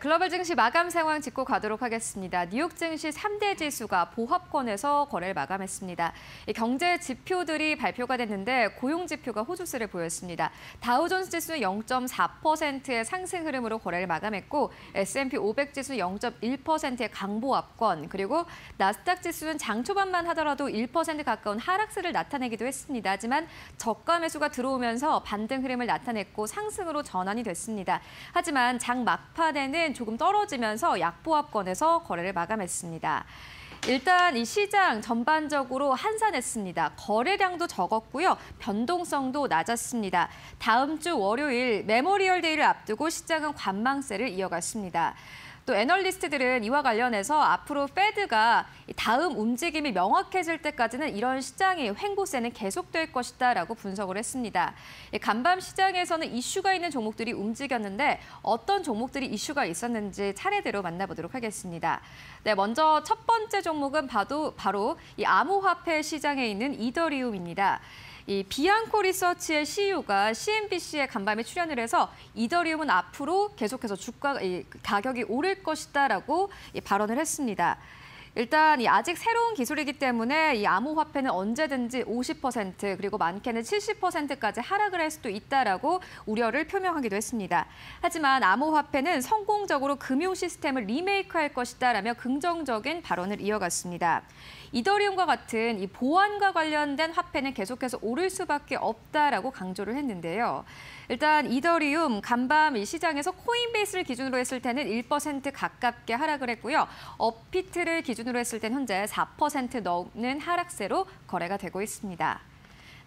글로벌 증시 마감 상황 짚고 가도록 하겠습니다. 뉴욕 증시 3대 지수가 보합권에서 거래를 마감했습니다. 경제 지표들이 발표가 됐는데 고용 지표가 호주세를 보였습니다. 다우존스 지수는 0.4%의 상승 흐름으로 거래를 마감했고 S&P 500 지수는 0.1%의 강보합권 그리고 나스닥 지수는 장 초반만 하더라도 1% 가까운 하락세를 나타내기도 했습니다. 하지만 저가 매수가 들어오면서 반등 흐름을 나타냈고 상승으로 전환이 됐습니다. 하지만 장 막판에는 조금 떨어지면서 약보합권에서 거래를 마감했습니다. 일단 이 시장 전반적으로 한산했습니다. 거래량도 적었고요. 변동성도 낮았습니다. 다음 주 월요일 Memorial Day를 앞두고 시장은 관망세를 이어갔습니다. 또 애널리스트들은 이와 관련해서 앞으로 Fed가 다음 움직임이 명확해질 때까지는 이런 시장의 횡보세는 계속될 것이다라고 분석을 했습니다. 간밤 시장에서는 이슈가 있는 종목들이 움직였는데 어떤 종목들이 이슈가 있었는지 차례대로 만나보도록 하겠습니다. 네, 먼저 첫 번째 종목은 바로, 바로 이 암호화폐 시장에 있는 이더리움입니다. 이 비앙코 리서치의 CEO가 CNBC의 간밤에 출연을 해서 이더리움은 앞으로 계속해서 주가 가격이 오를 것이다라고 발언을 했습니다. 일단 이 아직 새로운 기술이기 때문에 이 암호화폐는 언제든지 50% 그리고 많게는 70%까지 하락을 할 수도 있다라고 우려를 표명하기도 했습니다. 하지만 암호화폐는 성공적으로 금융 시스템을 리메이크할 것이다라며 긍정적인 발언을 이어갔습니다. 이더리움과 같은 이 보안과 관련된 화폐는 계속해서 오를 수밖에 없다라고 강조를 했는데요. 일단 이더리움 간밤 이 시장에서 코인베이스를 기준으로 했을 때는 1% 가깝게 하락을 했고요. 업비트를 기준 으로 했을 땐 현재 4% 넘는 하락세로 거래가 되고 있습니다.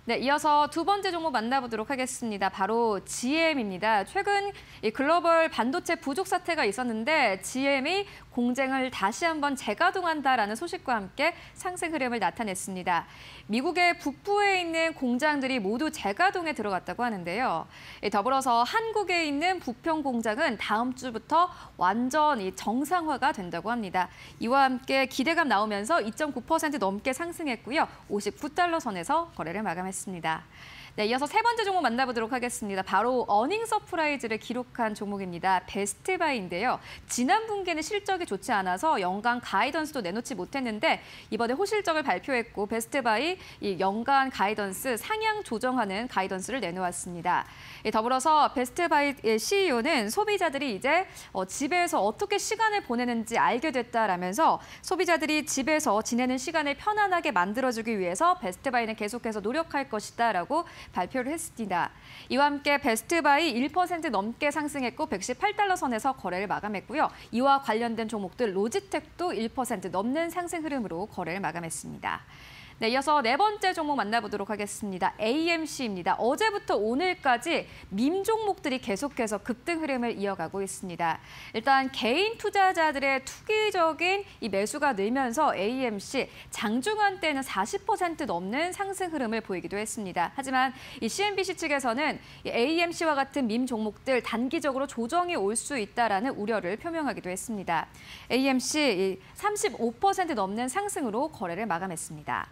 네, 이어서 두 번째 종목 만나보도록 하겠습니다. 바로 GM입니다. 최근 이 글로벌 반도체 부족 사태가 있었는데 GM이 공쟁을 다시 한번 재가동한다라는 소식과 함께 상승 흐름을 나타냈습니다. 미국의 북부에 있는 공장들이 모두 재가동에 들어갔다고 하는데요. 더불어서 한국에 있는 부평 공장은 다음 주부터 완전히 정상화가 된다고 합니다. 이와 함께 기대감 나오면서 2.9% 넘게 상승했고요. 59달러 선에서 거래를 마감했습니다. 했습니다. 네, 이어서 세 번째 종목 만나보도록 하겠습니다. 바로 earning surprise를 기록한 종목입니다. 베스트바이인데요. 지난 분기에는 실적이 좋지 않아서 연간 guidance도 내놓지 못했는데 이번에 호실적을 발표했고 베스트바이 이 연간 guidance 상향 조정하는 guidance를 내놓았습니다. 더불어서 베스트바이의 CEO는 소비자들이 이제 어, 집에서 어떻게 시간을 보내는지 알게 됐다라면서 소비자들이 집에서 지내는 시간을 편안하게 만들어주기 위해서 베스트바이는 계속해서 노력할 것이다라고 발표를 했습니다. 이와 함께 베스트바이 1% 넘게 상승했고 118달러 선에서 거래를 마감했고요. 이와 관련된 종목들 로지텍도 1% 넘는 상승 흐름으로 거래를 마감했습니다. 네, 이어서 네 번째 종목 만나보도록 하겠습니다. AMC입니다. 어제부터 오늘까지 밈 종목들이 계속해서 급등 흐름을 이어가고 있습니다. 일단 개인 투자자들의 투기적인 이 매수가 늘면서 AMC 장중한 때는 40% 넘는 상승 흐름을 보이기도 했습니다. 하지만 이 CNBC 측에서는 이 AMC와 같은 밈 종목들 단기적으로 조정이 올 수 있다라는 우려를 표명하기도 했습니다. AMC 35% 넘는 상승으로 거래를 마감했습니다.